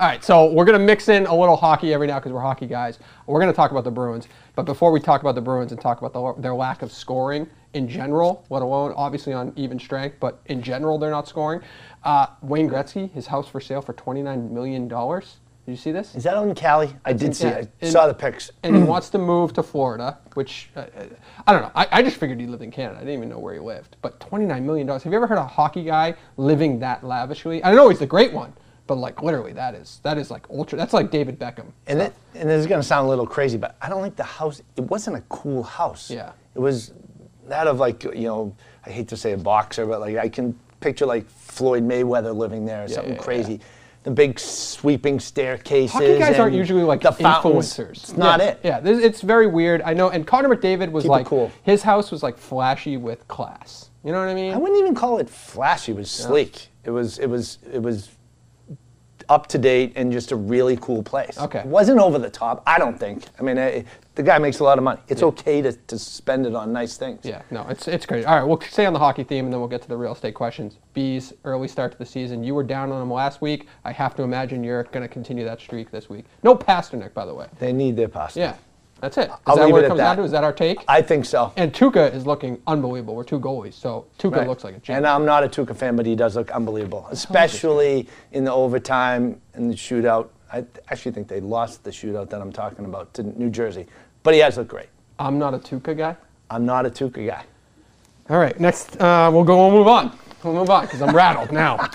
All right, so we're going to mix in a little hockey every now because we're hockey guys. We're going to talk about the Bruins. But before we talk about the Bruins and talk about the, their lack of scoring in general, let alone obviously on even strength, but in general they're not scoring. Uh, Wayne Gretzky, his house for sale for $29 million. Did you see this? Is that on Cali? I did see it. I and- saw the pics. and he wants to move to Florida, which uh, uh, I don't know. I, I just figured he lived in Canada. I didn't even know where he lived. But $29 million. Have you ever heard a hockey guy living that lavishly? I know he's the great one, but like literally, that is that is like ultra. That's like David Beckham. And, it, and this is going to sound a little crazy, but I don't like the house. It wasn't a cool house. Yeah. It was that of like, you know, I hate to say a boxer, but like I can picture like Floyd Mayweather living there or something yeah, yeah. crazy. The big sweeping staircases. Hockey guys aren't usually like the fountains. influencers. It's not yeah, it. Yeah, it's very weird. I know. And Connor McDavid was Keep like cool. his house was like flashy with class. You know what I mean? I wouldn't even call it flashy. It was sleek. It was it was it was up to date and just a really cool place. Okay. It wasn't over the top. I don't think. I mean, eh, the guy makes a lot of money. It's okay to, to spend it on nice things. Yeah, no, it's it's great. All right, we'll stay on the hockey theme and then we'll get to the real estate questions. Bees, early start to the season. You were down on them last week. I have to imagine you're going to continue that streak this week. No Pastrnak, by the way. They need their pasta. Yeah, that's it. Is I'll that leave what it it comes that. down to? Is that our take? I think so. and Tuukka is looking unbelievable. We're two goalies, so Tuukka Right. looks like a champ. And. I'm not a Tuukka fan, but he does look unbelievable, especially in the overtime and the shootout. I actually think they lost the shootout that I'm talking about to New Jersey, but he has looked great. I'm not a Tuukka guy. I'm not a Tuukka guy. All right, next uh, we'll go. We'll move on. We'll move on because I'm rattled now.